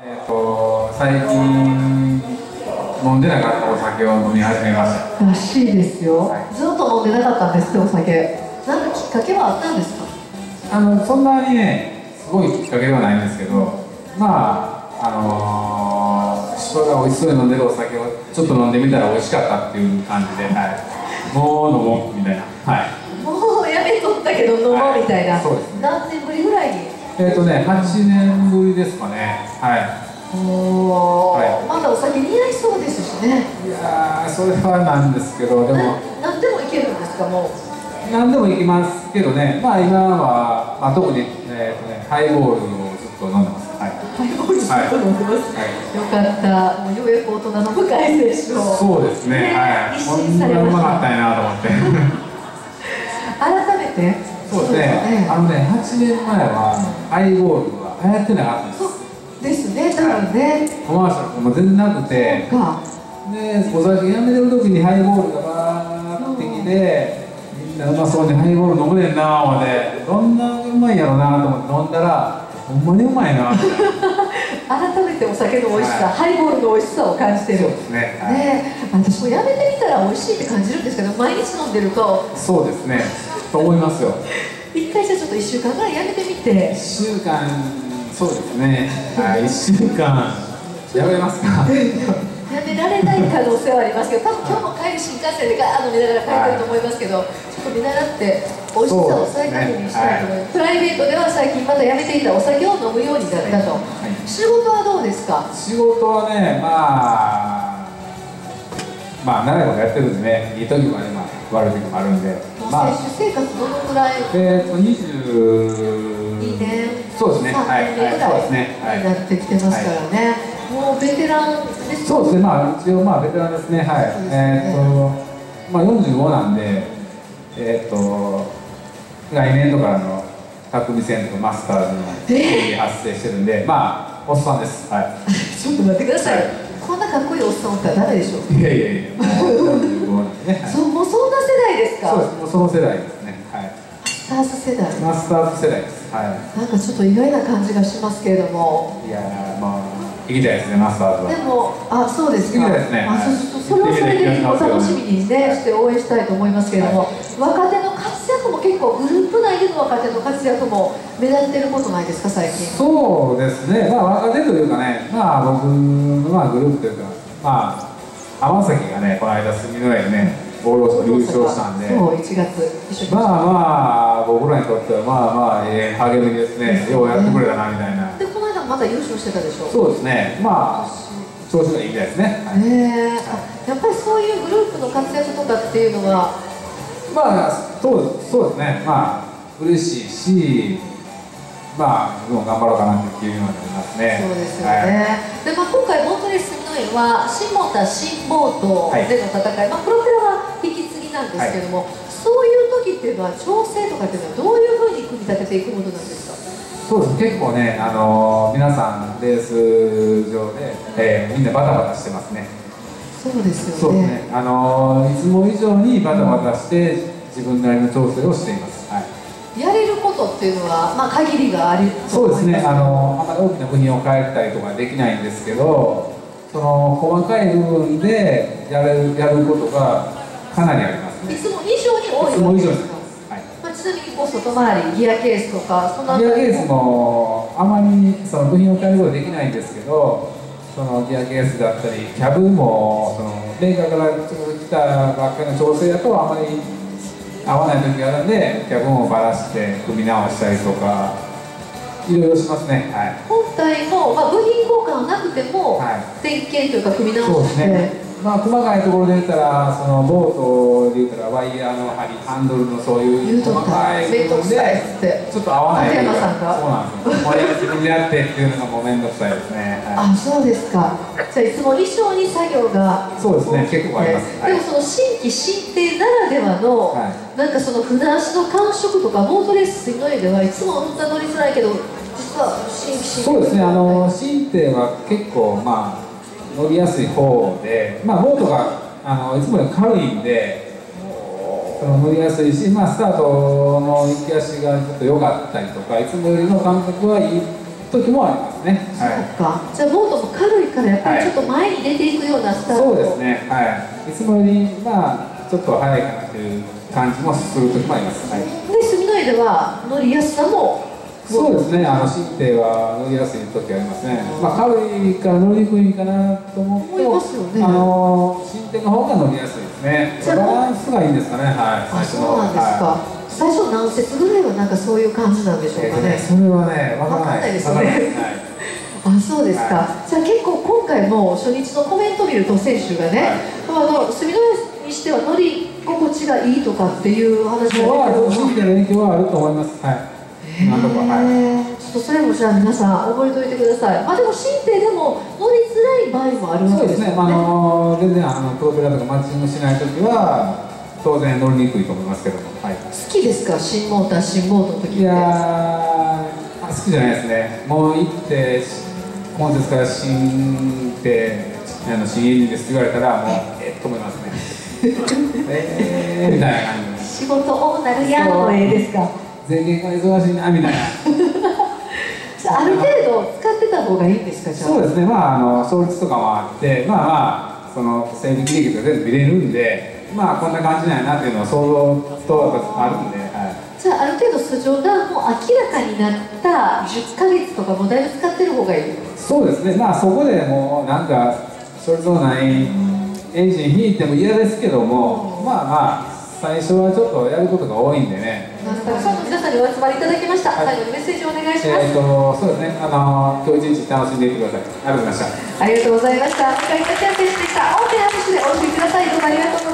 えっ、と最近飲んでなかったお酒を飲み始めました。らしいですよ、はい。ずっと飲んでなかったんですってお酒。なんかきっかけはあったんですか？あのそんなにねすごいきっかけではないんですけどまああのー人が美味しそうに飲んでるお酒をちょっと飲んでみたら美味しかったっていう感じで、はい、もう飲もうみたいな。はい。もうやめとったけど飲もうみたいな、はい。そうですね。何年ぶりぐらいにえっ、とね8年ぶりですかね。はおー、はい。まだお酒似合いそうですしね。いいやーそれはなんですけどでも。な何でもいけるんですかもう。何でもいきますけどね。まあ今は、まあ、特に、えーとね、ハイボールをずっと飲んでます。はい。ハイボールずっと飲んでます、はい。よかった。もうようやく大人の深い選手を。そうですね、はい、一こんなうまかったたんやなと思って。改めてそうですね、あのね、8年前はハイボールは流行ってなかったんです。そうですね。多分ね、コマーシャルも全然なくて、か。で、お酒やめてる時にハイボールがバーってきて、みんなうまそうにハイボール飲むねんな思って、どんなうまいんやろなと思って飲んだら、ほんまにうまいな。改めてお酒の美味しさ、はハイボールの美味しさを感じてる。そうですね。はい。ね。私もやめてみたら美味しいって感じるんですけど毎日飲んでるとそうですね。と思いますよ。一回じゃあちょっと1週間ぐらいやめてみて。一週間、そうですね。はい、一週間。やめますか。やめられない可能性はありますけど多分今日も帰る新幹線でガーッと見ながら帰ってると思いますけど、ちょっと見習って美味しさを再確認したいと思います。プライベートでは最近またやめていたお酒を飲むようになったと、はい。仕事はどうですか？仕事はね、まあ、まあ、長いことやってるんでね、いい時もあれば、悪い時もあるんで、まあ、選手生活どのぐらいえっと、20、2年。そうですね、3はい、はい、年目ぐらい。そうですね、はい。になってきてますからね、もうベテランですそうですね、まあ、一応、まあ、ベテランですね、はい、ね。えっと、まあ、45なんで、えっと、来年度からの匠戦とかマスターズの競技発生してるんで、まあ、おっさんです、は ちょっと待ってください、はい。こんなかっこいいおっさんおったらダメでしょう？い。いやいやいや、もう45なんでね、はい、そうですか？そうです、もうその世代ですね、はい。スターズ世代。マスターズ世代です。はなんかちょっと意外な感じがしますけれども。い。いやー、まあ、行きたいですね、マスターズは。でもあそうですか。好きですね。あそうそうそれはそれでお楽しみにねして応援したいと思いますけれども、若手の活躍も結構グループ内での若手の活躍も目立ってることないですか最近？そうですね、まあ、若手というかね、まあ、僕の、まあ、グループというか、まあ、浜崎がね、この間、住の絵でね、ボールを優勝したんで、そう1月まあまあ、僕らにとっては、まあまあ、ええ励みですね、ようやってくれたなみたいな。でこの間また優勝してたでしょ。そうですね、まあ、調子がいいみたいですね。はい。ねえ。あやっぱりそういうグループの活躍とかっていうのは？まあそうそうですね。まあ嬉しいしまあ僕も頑張ろうかなっていうようになりますね。そうですよはい。ね、でまあ、今回ボートレースの絵は下田新ボートでの戦い、まあ、プロペラなんですけども、そういう時っていうのは調整とかっていうのはどういうふうに組み立てていくものなんですか？そうです結構ねあの皆さんレース場で、えーみんなバタバタしてますね。そうですよね。ね。あのいつも以上にバタバタして自分なりの調整をしています、はい。やれることっていうのは、まあ、限りがあるそうですね、あののあまり大きな部品を変えたりとかできないんですけど、その細かい部分でやるやることがかなりあります。ね。いつも以上に多い。いつも以上にはい、まあ、ちなみにこう外回りギアケースとかそのギアケースもあまりその部品を変えることできないんですけど、そのギアケースだったり、キャブもそのメーカーから来たばっかりの調整だとあまり合わない時があるんで、キャブもばらして組み直したりとか、いろいろしますね。はい。本体の、まあ、部品交換はなくても、はい。点検というか組みそう直して、ですね。まあ細かいところで言ったら、そのボートで言ったらワイヤーの針、ハンドルのそういう細かい部分でちょっと合わない。という立山さんが？そうなんです。よ。これ自分でやってっていうのがもう面倒くさいですね。はい。あそうですか。じゃあいつも衣装に作業がそうですね。結構あります。はい。でもその新規新定ならではの、はなんかその船足の感触とかボートレースの上ではい。つも乗りづらいけど実は新規新定そうですね。あの新艇は結構まあ乗りやすい方で、まあボートがあのいつもより軽いんで。その乗りやすいし、まあ、スタートの行き足がちょっと良かったりとかいつもよりの感覚はいい時もありますね。そうはか。じゃあボートも軽いからやっぱりちょっと前に出ていくようなスタート。いそうですね。はい。いつもよりまあちょっと早いかなという感じもする時もあります。はい。で住之江では乗りやすさもそうですね、あの新艇は乗りやすい時ありますね、まあ、軽いから乗りにくいかなと思うと、思いますよね。あの新艇の方が乗りやすいですね、バランスがいいんですかね、はい、あそうなんですか、は最初何節ぐらいはなんかそういう感じなんでしょうかね、えっとね、それはね、わかんないですね。はいあそうですか、じゃあ結構今回も初日のコメント見ると選手がね、あの住之江にしては乗り心地がいいとかっていう話が出て今日はる新艇の影響はあると思います、はい、今のところ、はい。ちょっとそれもじゃあ皆さん覚えておいてください。まあでも新艇でも乗りづらい場合もあるわそうですね、けですよねあの全然あのプロペラとかマッチングしないときは当然乗りにくいと思いますけども、はい、好きですか？新モーター新ボートの時って。いやーあ好きじゃないですね。もう行って今節から新ってあの新エンジンですって言われたらもうえっと思いますね。えーみたいな感じで 仕事オーナーやのええですか？前言が忙しいなみたいな。あある程度使ってた方がいいんですかそうですね。まああの創立とかもあってまあまあその整備履歴とか全部見れるんでまあこんな感じなんやなっていうのは想像とあるんで、はい、じゃあある程度素性がもう明らかになった10ヶ月とかもだいぶ使ってる方がいい？そうですね。まあそこでもうなんかそれともないエンジン引いても嫌ですけどもまあまあ最初はちょっとやることが多いんでねさんにお集まりいただきました、はい。最後にメッセージをお願いします、えー、とそうですね。あの今日一日楽しんでいってください。ありがとうございましたありがとうございました。向井達也選手でした。大手拍手でお送りください。どうもありがとう